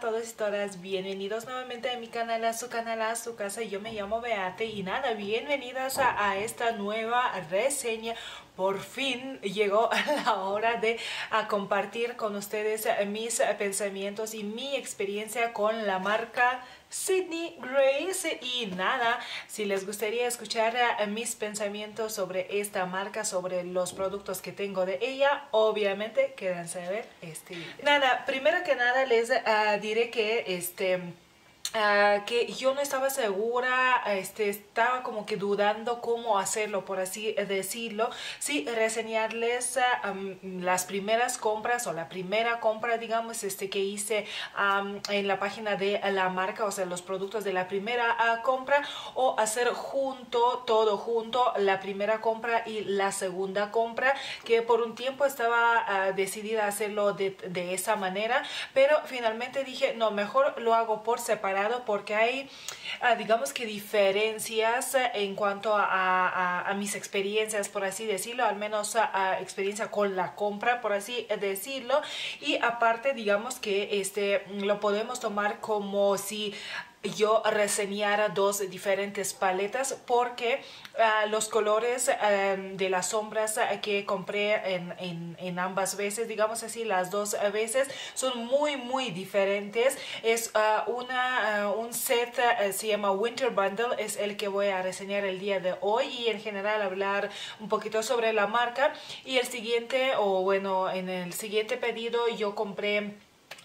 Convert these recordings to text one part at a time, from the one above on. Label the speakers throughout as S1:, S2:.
S1: Todos y todas, bienvenidos nuevamente a mi canal, a su canal, a su casa. Yo me llamo Beate y nada, bienvenidas a, a esta nueva reseña. Por fin llegó la hora de a compartir con ustedes mis pensamientos y mi experiencia con la marca Sydney Grace y nada, si les gustaría escuchar eh, mis pensamientos sobre esta marca, sobre los productos que tengo de ella, obviamente quédense a ver este video. Nada, primero que nada les uh, diré que este Uh, que yo no estaba segura, este, estaba como que dudando cómo hacerlo, por así decirlo. Sí, reseñarles um, las primeras compras o la primera compra, digamos, este, que hice en la página de la marca, o sea, los productos de la primera uh, compra, o hacer junto, todo junto, la primera compra y la segunda compra, que por un tiempo estaba decidida a hacerlo de esa manera, pero finalmente dije, no, mejor lo hago por separado porque hay, ah, digamos que diferencias eh, en cuanto a, mis experiencias, por así decirlo, al menos a, experiencia con la compra, por así decirlo. Y aparte, digamos que este, lo podemos tomar como si yo reseñara dos diferentes paletas porque uh, los colores um, de las sombras uh, que compré en, en, ambas veces, digamos así, las dos veces son muy muy diferentes. Es una, un set, se llama Winter Bundle, es el que voy a reseñar el día de hoy y en general hablar un poquito sobre la marca. Y el siguiente, o bueno, en el siguiente pedido yo compré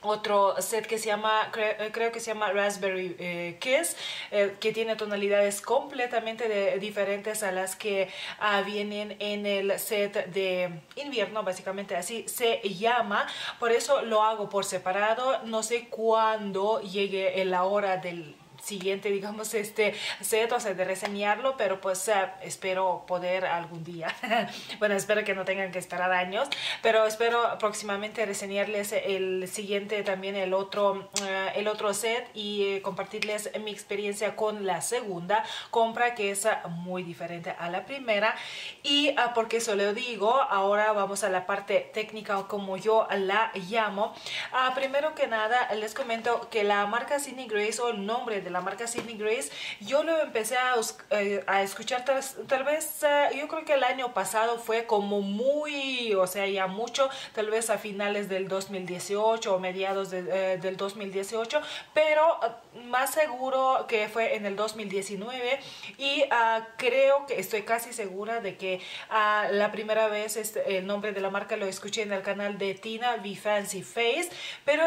S1: otro set que se llama, eh, creo que se llama Raspberry eh, Kiss, eh, que tiene tonalidades completamente diferentes a las que ah, vienen en el set de invierno, básicamente así se llama. Por eso lo hago por separado. No sé cuándo llegue la hora del siguiente, digamos, este set, o sea, de reseñarlo, pero pues eh, espero poder algún día. bueno, espero que no tengan que esperar años, pero espero próximamente reseñarles el siguiente, también el otro, eh, el otro set y eh, compartirles mi experiencia con la segunda compra, que es muy diferente a la primera. Y uh, porque eso lo digo, ahora vamos a la parte técnica, como yo la llamo. Uh, primero que nada, les comento que la marca Sydney Grace o el nombre de la marca Sydney Grace, yo lo empecé a, eh, escuchar tal, vez, eh, yo creo que el año pasado fue como muy, o sea, ya mucho, tal vez a finales del 2018 o mediados eh, del 2018, pero más seguro que fue en el 2019 y uh, creo que estoy casi segura de que uh, la primera vez este, el nombre de la marca lo escuché en el canal de Tina V Fancy Face, pero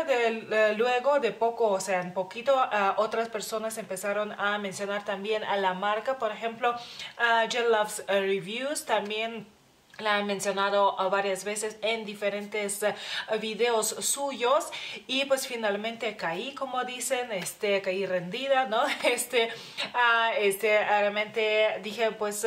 S1: luego de poco, o sea, en poquito, uh, otras personas empezaron a mencionar también a la marca, por ejemplo, uh, Jen Loves Reviews, también la han mencionado uh, varias veces en diferentes uh, videos suyos. Y pues finalmente caí como dicen este caí rendida no este uh, este realmente dije pues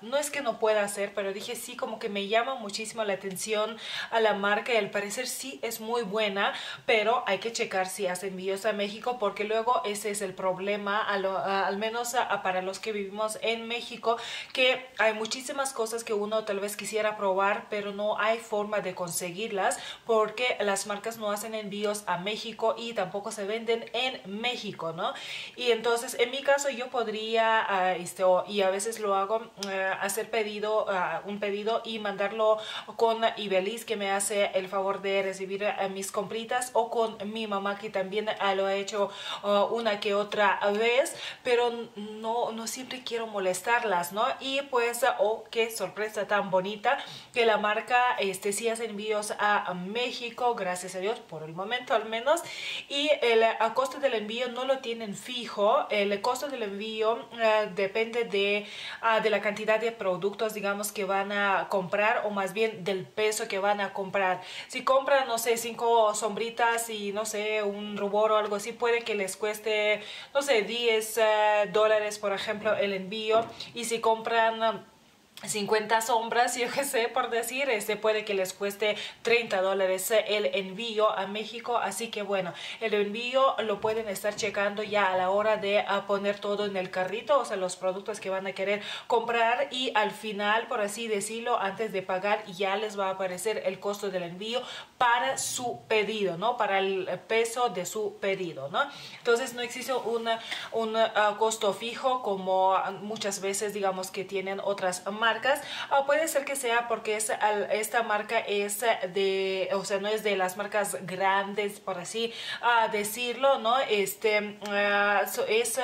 S1: no es que no pueda hacer pero dije sí como que me llama muchísimo la atención a la marca y al parecer sí es muy buena pero hay que checar si hace envíos a México porque luego ese es el problema al menos para los que vivimos en México que hay muchísimas cosas que uno tal vez quisiera probar, pero no hay forma de conseguirlas porque las marcas no hacen envíos a México y tampoco se venden en México, ¿no? Y entonces, en mi caso, yo podría, uh, este, y a veces lo hago, uh, hacer pedido, uh, un pedido y mandarlo con Ibeliz, que me hace el favor de recibir mis compritas, o con mi mamá, que también lo ha hecho una que otra vez, pero no, no siempre quiero molestarlas, ¿no? Y pues, oh, qué sorpresa tan bonita que la marca este, sí hace envíos a, México, gracias a Dios, por el momento al menos, y el costo del envío no lo tienen fijo, el costo del envío uh, depende de, uh, de la cantidad de productos, digamos, que van a comprar, o más bien del peso que van a comprar. Si compran, no sé, cinco sombritas y, no sé, un rubor o algo así, puede que les cueste, no sé, 10 uh, dólares, por ejemplo, el envío, y si compran 50 sombras, yo que sé, por decir, este puede que les cueste 30 dólares el envío a México, así que bueno, el envío lo pueden estar checando ya a la hora de poner todo en el carrito, o sea, los productos que van a querer comprar y al final, por así decirlo, antes de pagar ya les va a aparecer el costo del envío para su pedido, ¿no? Para el peso de su pedido, ¿no? Entonces no existe una, un uh, costo fijo como muchas veces digamos que tienen otras marcas marcas o puede ser que sea porque es, esta marca es de, o sea, no es de las marcas grandes, por así decirlo, ¿no? Este, ah, es,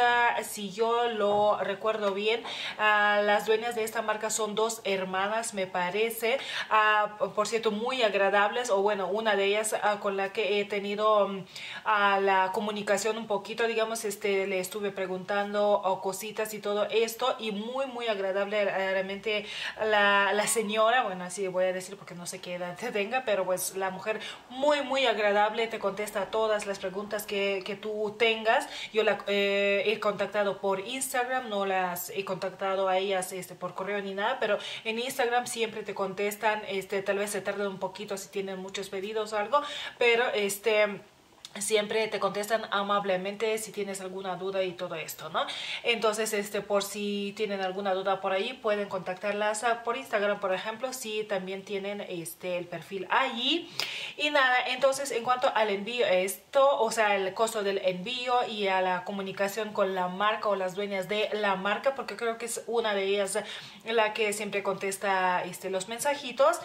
S1: si yo lo recuerdo bien, ah, las dueñas de esta marca son dos hermanas, me parece, ah, por cierto, muy agradables, o bueno, una de ellas con la que he tenido la comunicación un poquito, digamos, este, le estuve preguntando cositas y todo esto, y muy, muy agradable realmente la, señora, bueno, así voy a decir porque no sé qué edad tenga, pero pues la mujer muy, muy agradable, te contesta todas las preguntas que, que tú tengas. Yo la eh, he contactado por Instagram, no las he contactado a ellas este, por correo ni nada, pero en Instagram siempre te contestan, este, tal vez se tarda un poquito si tienen muchos pedidos o algo, pero este siempre te contestan amablemente si tienes alguna duda y todo esto, ¿no? Entonces, este, por si tienen alguna duda por ahí, pueden contactarlas por Instagram, por ejemplo, si también tienen este, el perfil allí. Y nada, entonces, en cuanto al envío, esto, o sea, el costo del envío y a la comunicación con la marca o las dueñas de la marca, porque creo que es una de ellas la que siempre contesta este, los mensajitos.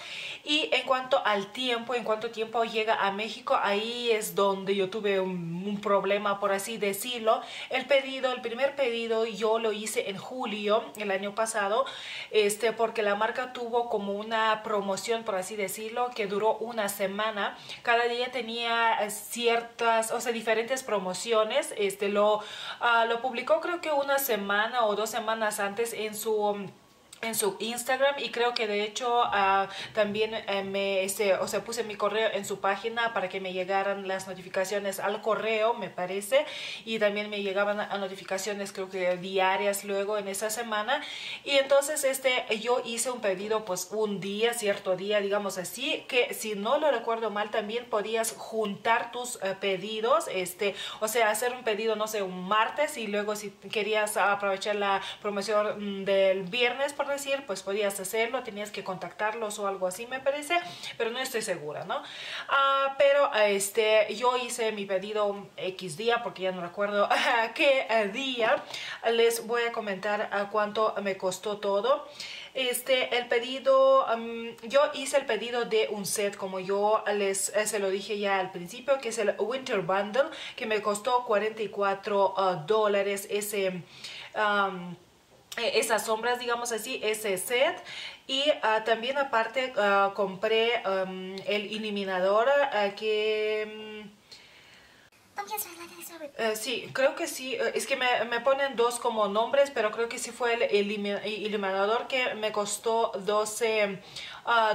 S1: Y en cuanto al tiempo, en cuánto tiempo llega a México, ahí es donde yo tuve un, problema, por así decirlo. El pedido, el primer pedido, yo lo hice en julio, el año pasado, este, porque la marca tuvo como una promoción, por así decirlo, que duró una semana. Cada día tenía ciertas, o sea, diferentes promociones. Este, lo, ah, lo publicó creo que una semana o dos semanas antes en su en su Instagram y creo que de hecho uh, también eh, me este, o sea puse mi correo en su página para que me llegaran las notificaciones al correo me parece y también me llegaban a notificaciones creo que diarias luego en esa semana. Y entonces este yo hice un pedido pues un día cierto día digamos así que si no lo recuerdo mal también podías juntar tus uh, pedidos este o sea hacer un pedido no sé un martes y luego si querías aprovechar la promoción mm, del viernes por decir, pues podías hacerlo, tenías que contactarlos o algo así, me parece, pero no estoy segura, ¿no? Ah, pero este, yo hice mi pedido X día, porque ya no recuerdo qué día. Les voy a comentar a cuánto me costó todo. Este, el pedido, yo hice el pedido de un set, como yo les eh, se lo dije ya al principio, que es el Winter Bundle, que me costó 44 ah, dólares ese... Eh, esas sombras, digamos así, ese set. Y ah, también aparte ah, compré el iluminador uh, que... Mm, eh, sí, creo que sí. Eh, es que me, me, ponen dos como nombres, pero creo que sí fue el iluminador que me costó 12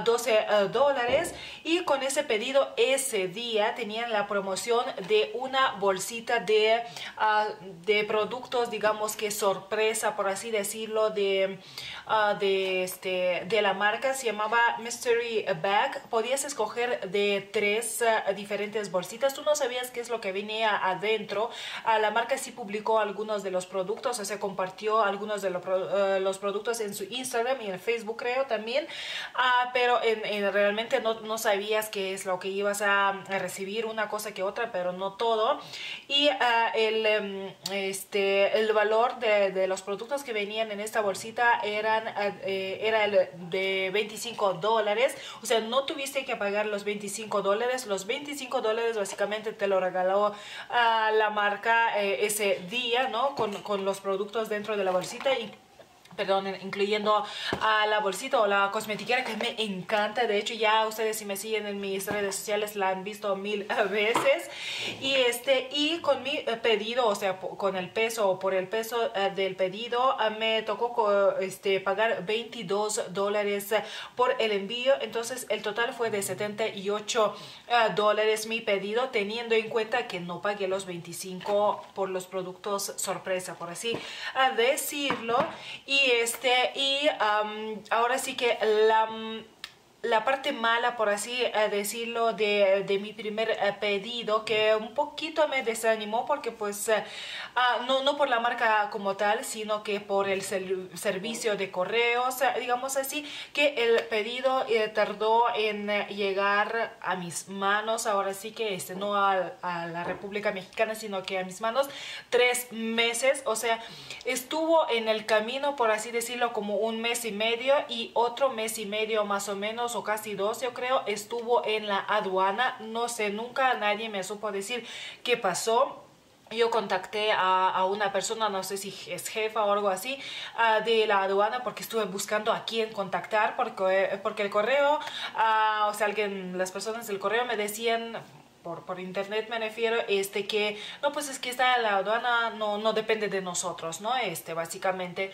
S1: 12 eh, dólares. Y con ese pedido ese día tenían la promoción de una bolsita de, ah, de productos digamos que sorpresa por así decirlo de, ah, de, este, de la marca. Se llamaba Mystery Bag. Podías escoger de tres ah, diferentes bolsitas. Tú no sabías qué es lo que venía adentro. La marca sí publicó algunos de los productos o sea compartió algunos de los, los productos en su Instagram y en Facebook creo también pero en, realmente no, no, sabías qué es lo que ibas a, recibir, una cosa que otra, pero no todo. Y ah, el, em, este, el valor de, de, los productos que venían en esta bolsita eran, ah, eh, era de 25 dólares. O sea, no tuviste que pagar los 25 dólares. Los 25 dólares básicamente te lo regaló a la marca eh, ese día, ¿no? Con, con los productos dentro de la bolsita perdón, incluyendo a la bolsita o la cosmetiquera que me encanta. De hecho, ya ustedes si me siguen en mis redes sociales la han visto mil veces. Y este y con mi pedido, o sea, con el peso o por el peso eh, del pedido, eh, me tocó este, pagar 22 dólares por el envío. Entonces, el total fue de 78 eh, dólares mi pedido, teniendo en cuenta que no pagué los 25 por los productos sorpresa, por así decirlo. Y y este y ahora sí que la la parte mala, por así eh, decirlo, de, de mi primer eh, pedido, que un poquito me desanimó porque pues, ah, no, no por la marca como tal, sino que por el servicio de correos, digamos así, que el pedido tardó en llegar a mis manos, ahora sí que este, no a, la República Mexicana, sino que a mis manos, tres meses, o sea, estuvo en el camino, por así decirlo, como un mes y medio y otro mes y medio más o menos o casi dos, yo creo, estuvo en la aduana. No sé, nunca nadie me supo decir qué pasó yo contacté a, una persona, no sé si es jefa o algo así, ah, de la aduana porque estuve buscando a quién contactar porque, porque el correo, uh, o sea, alguien, las personas del correo me decían por, por, internet me refiero, este que, no, pues es que está la aduana no, no depende de nosotros, ¿no? Este, básicamente.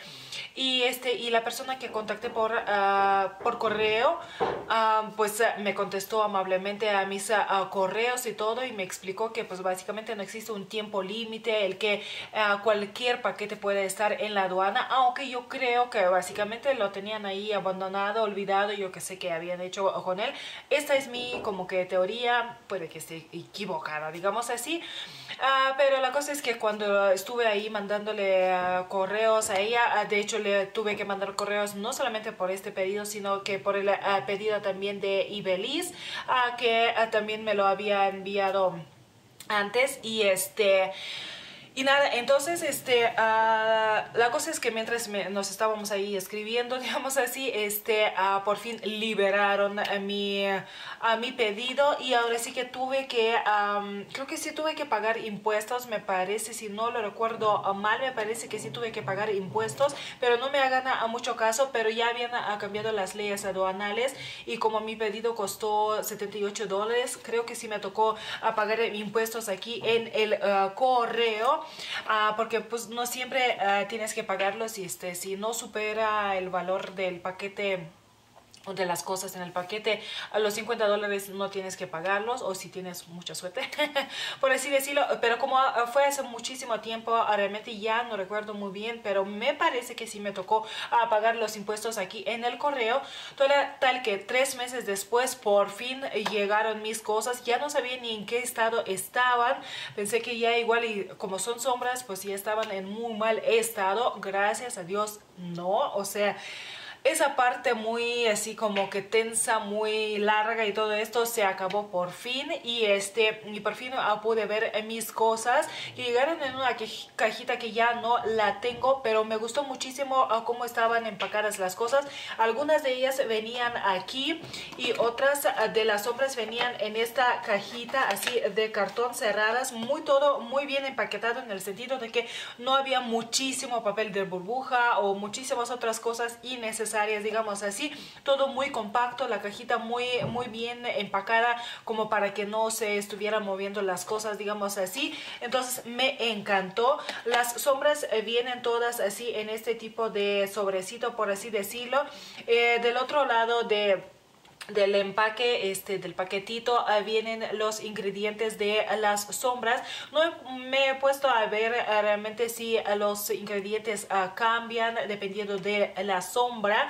S1: Y, este, y la persona que contacté por, uh, por correo, uh, pues me contestó amablemente a mis uh, correos y todo y me explicó que pues básicamente no existe un tiempo límite, el que cualquier paquete puede estar en la aduana, aunque yo creo que básicamente lo tenían ahí abandonado, olvidado, yo que sé que habían hecho con él. Esta es mi como que teoría, puede que esté equivocada, digamos así. Ah, pero la cosa es que cuando estuve ahí mandándole ah, correos a ella, ah, de hecho le tuve que mandar correos no solamente por este pedido, sino que por el pedido también de Ibeliz, que también me lo había enviado antes y este... Y nada, entonces, este, uh, la cosa es que mientras nos estábamos ahí escribiendo, digamos así, este, uh, por fin liberaron a mi, a mi pedido y ahora sí que tuve que, um, creo que sí tuve que pagar impuestos, me parece, si no lo recuerdo mal, me parece que sí tuve que pagar impuestos, pero no me hagan a mucho caso, pero ya habían cambiado las leyes aduanales y como mi pedido costó 78 dólares, creo que sí me tocó a pagar impuestos aquí en el correo Ah, porque pues no siempre ah, tienes que pagarlos y este, si no supera el valor del paquete de las cosas en el paquete. Los 50 dólares no tienes que pagarlos o si tienes mucha suerte por así decirlo. Pero como ah, fue hace muchísimo tiempo ah, realmente ya no recuerdo muy bien pero me parece que sí me tocó a pagar los impuestos aquí en el correo. Tal que tres meses después por fin llegaron mis cosas. Ya no sabía ni en qué estado estaban. Pensé que ya igual y como son sombras pues ya estaban en muy mal estado. Gracias a Dios no. O sea esa parte muy así como que tensa, muy larga y todo esto se acabó por fin y este y por fin ah, pude ver mis cosas que llegaron en una cajita que ya no la tengo pero me gustó muchísimo ah, cómo estaban empacadas las cosas. Algunas de ellas venían aquí y otras ah, de las sombras venían en esta cajita así de cartón cerradas muy todo muy bien empaquetado en el sentido de que no había muchísimo papel de burbuja o muchísimas otras cosas innecesarias digamos así. Todo muy compacto, la cajita muy, muy bien empacada como para que no se estuvieran moviendo las cosas, digamos así. Entonces me encantó. Las sombras eh, vienen todas así en este tipo de sobrecito, por así decirlo. Eh, del otro lado de del empaque, este, del paquetito, ah, vienen los ingredientes de las sombras. No me he puesto a ver ah, realmente si ah, los ingredientes cambian dependiendo de la sombra,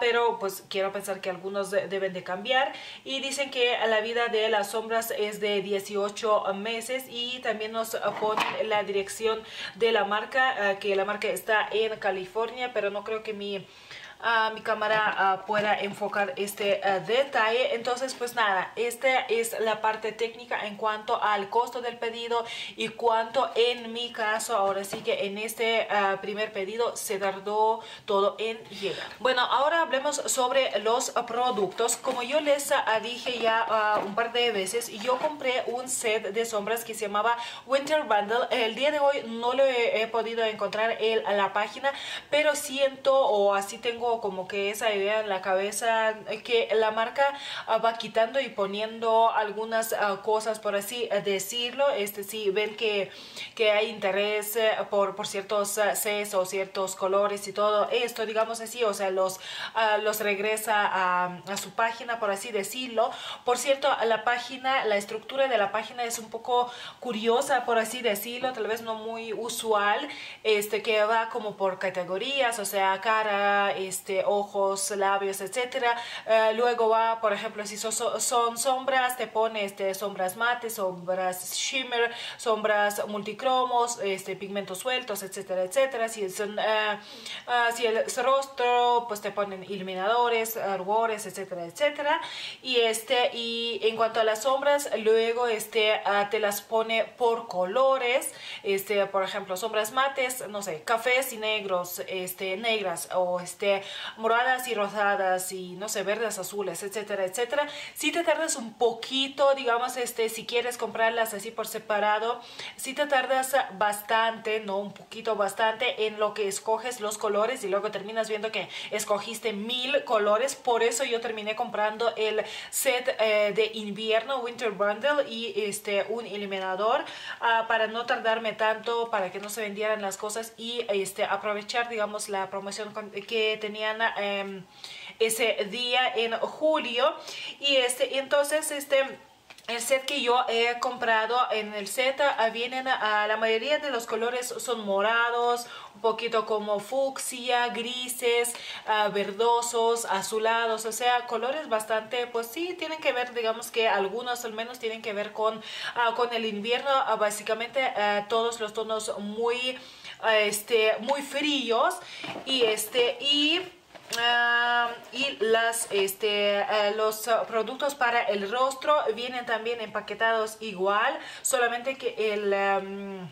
S1: pero pues quiero pensar que algunos deben de cambiar. Y dicen que la vida de las sombras es de 18 meses y también nos ponen la dirección de la marca, que la marca está en California, pero no creo que mi mi cámara pueda enfocar este detalle. Entonces, pues nada, esta es la parte técnica en cuanto al costo del pedido y cuánto en mi caso, ahora sí que en este primer pedido se tardó todo en llegar. Bueno, ahora hablemos sobre los productos. Como yo les dije ya un par de veces, yo compré un set de sombras que se llamaba Winter Bundle. El día de hoy no lo he, podido encontrar en la página, pero siento o así tengo tengo como que esa idea en la cabeza que la marca ah, va quitando y poniendo algunas ah, cosas, por así decirlo. Este, si ven que, que hay interés eh, por, por ciertos Cs o ciertos colores y todo esto, digamos así, o sea, los, los regresa a, a su página, por así decirlo. Por cierto, la página, la estructura de la página es un poco curiosa, por así decirlo, tal vez no muy usual, este, que va como por categorías, o sea, cara, este, ojos, labios, etcétera. Eh, luego va, por ejemplo, si son sombras, te pone este, sombras mates, sombras shimmer, sombras multicromos, este, pigmentos sueltos, etcétera, etcétera. Si, son, uh, si el rostro, pues te ponen iluminadores, rubores, etcétera, etcétera. Y, este, y en cuanto a las sombras, luego este, te las pone por colores, este, por ejemplo, sombras mates, no sé, cafés y negros, este, negras o este, moradas y rosadas y no sé, verdes, azules, etcétera, etcétera. Si te tardas un poquito, digamos, este, si quieres comprarlas así por separado, si te tardas bastante, no un poquito, bastante en lo que escoges los colores y luego terminas viendo que escogiste mil colores. Por eso yo terminé comprando el set eh, de invierno, Winter Bundle y este, un iluminador uh, para no tardarme tanto, para que no se vendieran las cosas y este, aprovechar, digamos, la promoción que um, ese día en julio. Y este, entonces, este el set que yo he comprado en el set ah, vienen a, la mayoría de los colores son morados, un poquito como fucsia, grises, uh, verdosos, azulados, o sea, colores bastante, pues sí, tienen que ver, digamos que algunos al menos tienen que ver con, con el invierno, básicamente todos los tonos muy, este, muy fríos y este, y Ah, y las, este, eh, los productos para el rostro vienen también empaquetados igual, solamente que el... Em,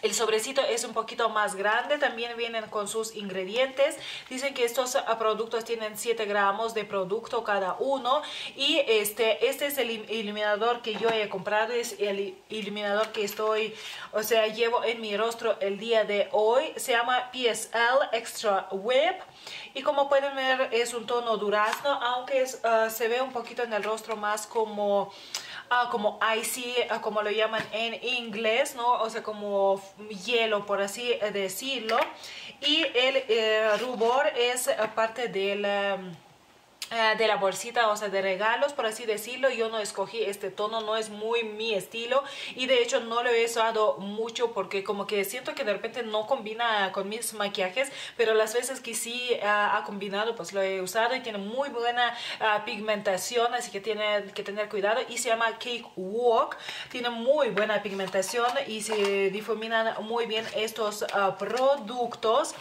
S1: el sobrecito es un poquito más grande, también vienen con sus ingredientes. Dicen que estos ah, productos tienen 7 gramos de producto cada uno. Y este, este es el iluminador que yo he comprado, es el iluminador que estoy, o sea, llevo en mi rostro el día de hoy. Se llama PSL Extra Web. Y como pueden ver es un tono durazno, aunque ah, se ve un poquito en el rostro más como... Como icy, como lo llaman en inglés, ¿no? O sea, como hielo, por así decirlo. Y el eh, rubor es parte del... Eh, de la bolsita, o sea, de regalos, por así decirlo. Yo no escogí este tono, no es muy mi estilo y de hecho no lo he usado mucho porque como que siento que de repente no combina con mis maquillajes, pero las veces que sí ha combinado, pues lo he usado y tiene muy buena ah, pigmentación, así que tiene que tener cuidado y se llama Cake Walk, tiene muy buena pigmentación y se difuminan muy bien estos productos.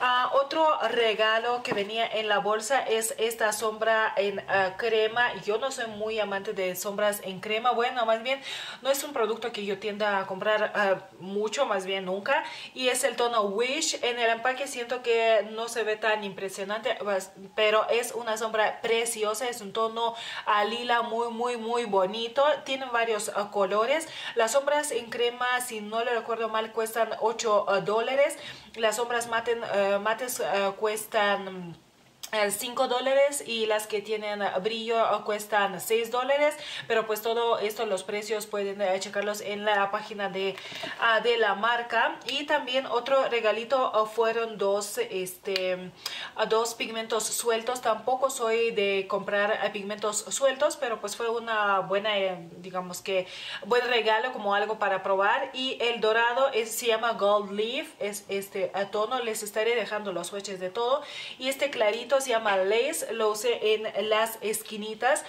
S1: Ah, otro regalo que venía en la bolsa es esta sombra en uh, crema. Yo no soy muy amante de sombras en crema. Bueno, más bien no es un producto que yo tienda a comprar uh, mucho, más bien nunca. Y es el tono Wish. En el empaque siento que no se ve tan impresionante, pero es una sombra preciosa. Es un tono a lila muy, muy, muy bonito. Tienen varios colores. Las sombras en crema, si no lo recuerdo mal, cuestan 8 dólares. Las sombras mates cuestan 5 dólares y las que tienen brillo cuestan 6 dólares pero pues todo esto los precios pueden eh, checarlos en la página de, ah, de la marca. Y también otro regalito ah, fueron dos este ah, dos pigmentos sueltos. Tampoco soy de comprar pigmentos sueltos pero pues fue una buena eh, digamos que buen regalo como algo para probar. Y el dorado es, se llama Gold Leaf. Es este tono les estaré dejando los swatches de todo. Y este clarito se llama Lace, lo usé en las esquinitas.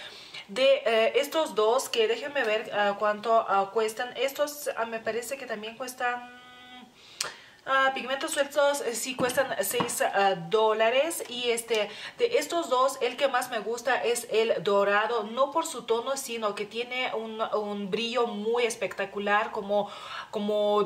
S1: De eh, estos dos que déjenme ver uh, cuánto uh, cuestan. Estos uh, me parece que también cuestan pigmentos sueltos eh, sí cuestan 6 dólares y este de estos dos el que más me gusta es el dorado no por su tono sino que tiene un, un brillo muy espectacular como como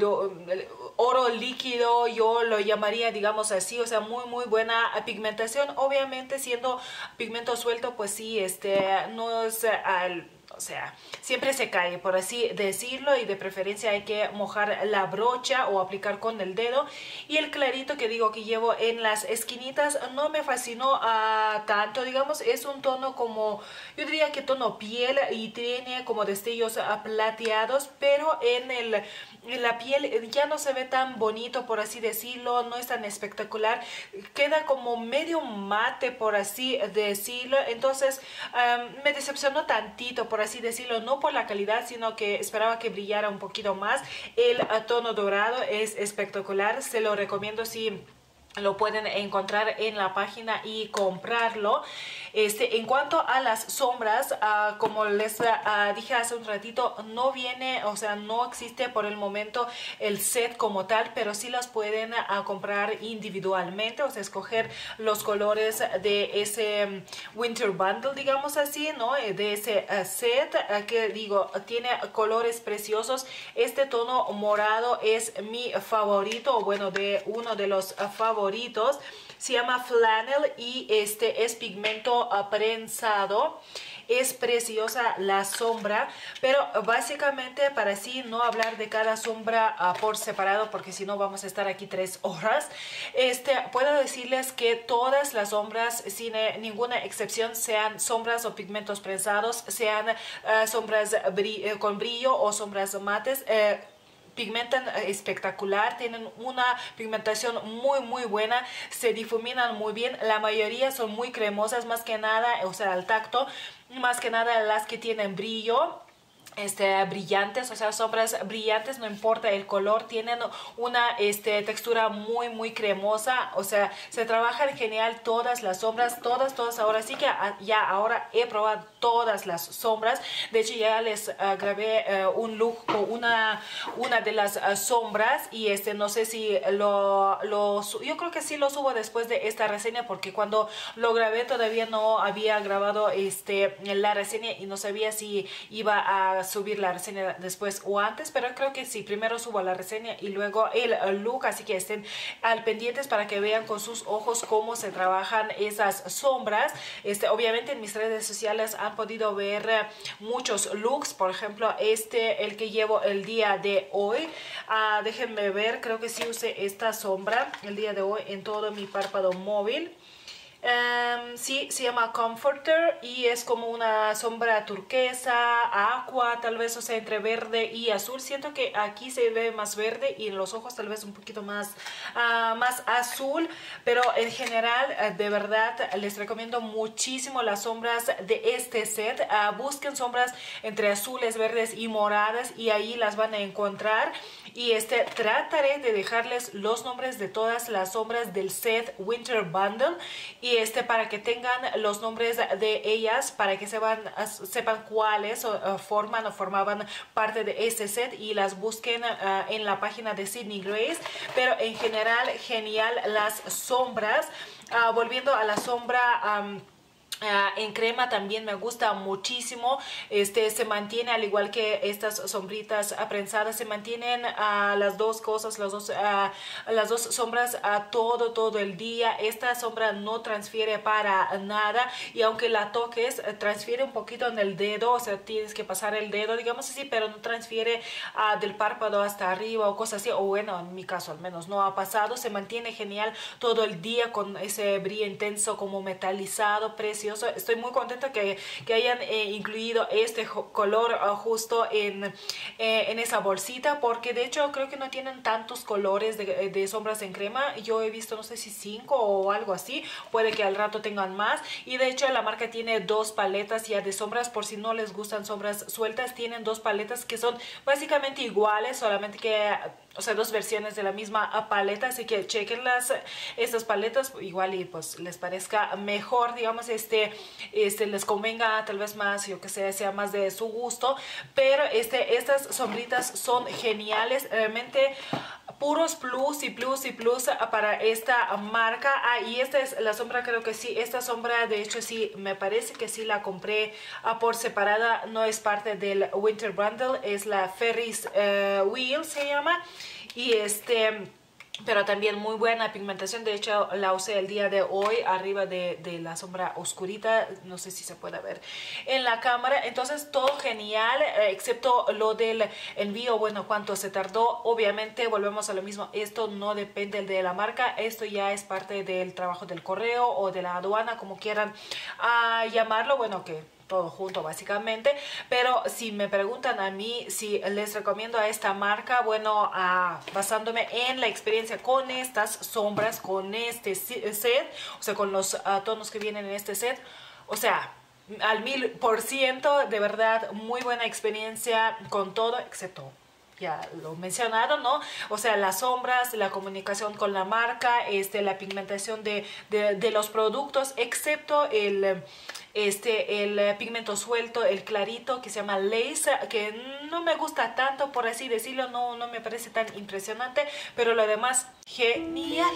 S1: oro líquido, yo lo llamaría, digamos así, o sea, muy, muy buena pigmentación. Obviamente, siendo pigmento suelto, pues sí, este, no es al o sea, siempre se cae, por así decirlo, y de preferencia hay que mojar la brocha o aplicar con el dedo. Y el clarito que digo que llevo en las esquinitas no me fascinó a tanto, digamos, es un tono como, yo diría que tono piel y tiene como destellos plateados, pero en, el, la piel ya no se ve tan bonito, por así decirlo, no es tan espectacular, queda como medio mate, por así decirlo, entonces me decepcionó tantito, por así decirlo, no por la calidad, sino que esperaba que brillara un poquito más. El tono dorado es espectacular, se lo recomiendo si lo pueden encontrar en la página y comprarlo. Este, en cuanto a las sombras, ah, como les ah, dije hace un ratito, no viene, o sea, no existe por el momento el set como tal, pero sí las pueden ah, comprar individualmente, o sea, escoger los colores de ese mm, Winter Bundle, digamos así, ¿no? Eh, de ese set, que digo, tiene colores preciosos. Este tono morado es mi favorito, o bueno, de uno de los favoritos se llama flannel y este es pigmento prensado es preciosa la sombra, pero básicamente para así no hablar de cada sombra ah, por separado, porque si no vamos a estar aquí tres horas, este, puedo decirles que todas las sombras, sin eh, ninguna excepción, sean sombras o pigmentos prensados, sean ah, sombras eh, con brillo o sombras mates, eh, pigmentan espectacular, tienen una pigmentación muy muy buena, se difuminan muy bien, la mayoría son muy cremosas más que nada, o sea al tacto, más que nada las que tienen brillo este, brillantes, o sea, sombras brillantes, no importa el color, tienen una este, textura muy, muy cremosa, o sea, se trabajan genial todas las sombras, todas, todas, ahora sí que ya ahora he probado todas las sombras, de hecho ya les ah, grabé eh, un look con una, una de las ah, sombras y este, no sé si lo, lo, yo creo que sí lo subo después de esta reseña porque cuando lo grabé todavía no había grabado este, la reseña y no sabía si iba a subir la reseña después o antes, pero creo que sí, primero subo la reseña y luego el look, así que estén al pendientes para que vean con sus ojos cómo se trabajan esas sombras. Este, obviamente en mis redes sociales han podido ver eh, muchos looks, por ejemplo, este, el que llevo el día de hoy. Ah, déjenme ver, creo que sí usé esta sombra el día de hoy en todo mi párpado móvil. Um, sí, se llama Comforter y es como una sombra turquesa, agua, tal vez, o sea, entre verde y azul. Siento que aquí se ve más verde y en los ojos tal vez un poquito más, uh, más azul, pero en general, uh, de verdad, les recomiendo muchísimo las sombras de este set. Uh, busquen sombras entre azules, verdes y moradas y ahí las van a encontrar. Y este, trataré de dejarles los nombres de todas las sombras del set Winter Bundle y este para que tengan los nombres de ellas para que sepan, sepan cuáles forman o formaban parte de este set y las busquen ah, en la página de Sydney Grace. Pero en general genial las sombras. Ah, volviendo a la sombra Ah, en crema también me gusta muchísimo. Este se mantiene al igual que estas sombritas prensadas se mantienen a las dos cosas las dos las dos sombras a todo todo el día. Esta sombra no transfiere para nada y aunque la toques eh, transfiere un poquito en el dedo o sea tienes que pasar el dedo digamos así pero no transfiere ah, del párpado hasta arriba o cosas así o bueno en mi caso al menos no ha pasado. Se mantiene genial todo el día con ese brillo intenso como metalizado precioso Estoy muy contenta que, que hayan eh, incluido este color ah, justo en, eh, en esa bolsita porque de hecho creo que no tienen tantos colores de, de, sombras en crema. Yo he visto no sé si cinco o algo así. Puede que al rato tengan más. Y de hecho la marca tiene dos paletas ya de sombras por si no les gustan sombras sueltas. Tienen dos paletas que son básicamente iguales solamente que o sea, dos versiones de la misma paleta, así que chequenlas, estas paletas, igual y pues les parezca mejor, digamos, este, este les convenga tal vez más, yo que sé, sea más de su gusto, pero este, estas sombritas son geniales, realmente puros plus y plus y plus para esta marca. Ah, y esta es la sombra, creo que sí, esta sombra de hecho sí, me parece que sí la compré ah, por separada, no es parte del Winter Bundle, es la Ferris eh, Wheel se llama. Y este pero también muy buena pigmentación. De hecho, la usé el día de hoy arriba de, de, la sombra oscurita. No sé si se puede ver en la cámara. Entonces, todo genial, eh, excepto lo del envío. Bueno, cuánto se tardó. Obviamente, volvemos a lo mismo. Esto no depende de la marca. Esto ya es parte del trabajo del correo o de la aduana, como quieran uh, llamarlo. Bueno, que todo junto básicamente. Pero si me preguntan a mí si les recomiendo a esta marca, bueno, basándome en la experiencia con estas sombras, con este set, o sea, con los ah, tonos que vienen en este set, o sea, al mil por ciento, de verdad, muy buena experiencia con todo, excepto ya lo mencionado, ¿no? O sea, las sombras, la comunicación con la marca, este, la pigmentación de, de los productos, excepto el este, el pigmento suelto, el clarito que se llama Lace, que no me gusta tanto, por así decirlo, no, no me parece tan impresionante, pero lo demás, genial.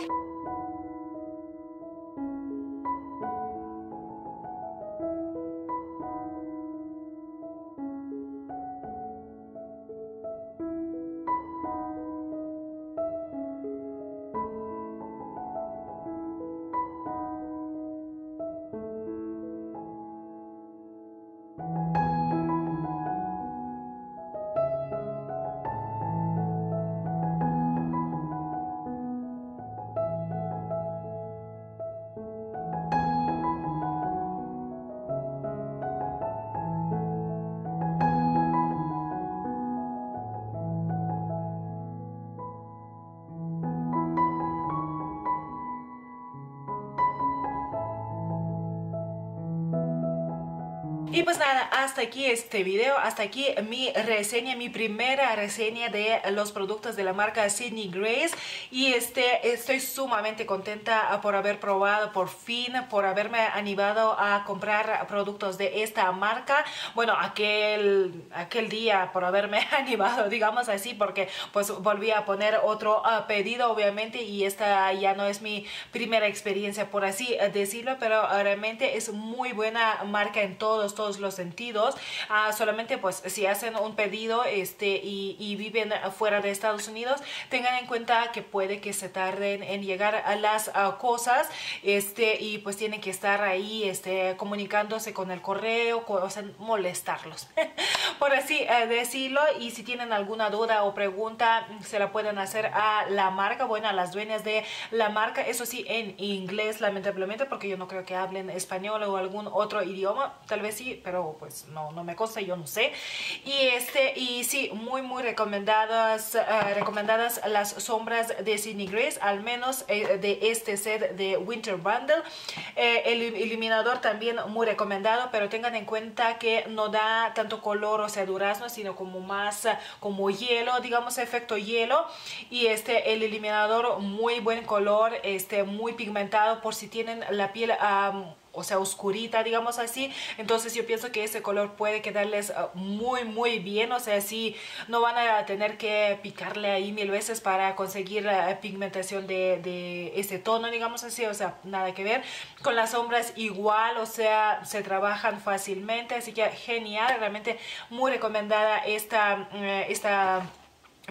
S1: Pues nada, hasta aquí este video, hasta aquí mi reseña, mi primera reseña de los productos de la marca Sydney Grace. Y este, estoy sumamente contenta por haber probado, por fin, por haberme animado a comprar productos de esta marca. Bueno, aquel, aquel día por haberme animado, digamos así, porque pues volví a poner otro ah, pedido, obviamente, y esta ya no es mi primera experiencia, por así decirlo, pero realmente es muy buena marca en todos, todos los sentidos. Ah, solamente pues si hacen un pedido este, y, viven fuera de Estados Unidos, tengan en cuenta que puede que se tarden en llegar a las ah, cosas este, y pues tienen que estar ahí este, comunicándose con el correo, o sea, molestarlos, por así eh, decirlo. Y si tienen alguna duda o pregunta, se la pueden hacer a la marca, bueno, a las dueñas de la marca, eso sí, en inglés, lamentablemente, porque yo no creo que hablen español o algún otro idioma, tal vez sí, pero pues no, no me consta, yo no sé. Y este, y sí, muy, muy recomendadas, uh, recomendadas las sombras de Sydney Grace, al menos eh, de este set de Winter Bundle. Eh, el iluminador también muy recomendado, pero tengan en cuenta que no da tanto color, o sea, durazno, sino como más como hielo, digamos, efecto hielo. Y este, el iluminador muy buen color, este, muy pigmentado por si tienen la piel... o sea, oscurita, digamos así. Entonces yo pienso que ese color puede quedarles ah, muy, muy bien. O sea, sí, no van a tener que picarle ahí mil veces para conseguir la pigmentación de, de ese tono, digamos así. O sea, nada que ver. Con las sombras igual, o sea, se trabajan fácilmente. Así que genial, realmente muy recomendada esta, eh, esta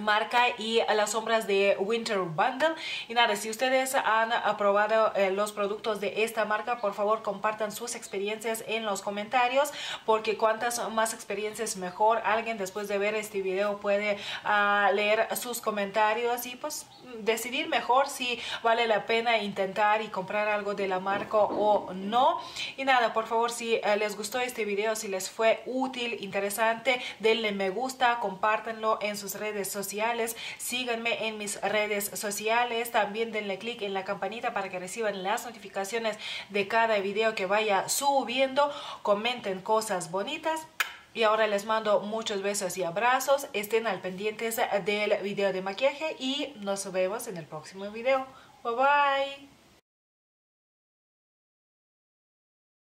S1: marca y las sombras de Winter Bundle y nada, si ustedes han aprobado eh, los productos de esta marca por favor compartan sus experiencias en los comentarios porque cuantas más experiencias mejor. Alguien después de ver este video puede ah, leer sus comentarios y pues decidir mejor si vale la pena intentar y comprar algo de la marca o no. Y nada, por favor si eh, les gustó este video, si les fue útil, interesante denle me gusta, compártanlo en sus redes sociales sociales. Síganme en mis redes sociales. También denle click en la campanita para que reciban las notificaciones de cada video que vaya subiendo. Comenten cosas bonitas. Y ahora les mando muchos besos y abrazos. Estén al pendientes del video de maquillaje y nos vemos en el próximo video. Bye bye.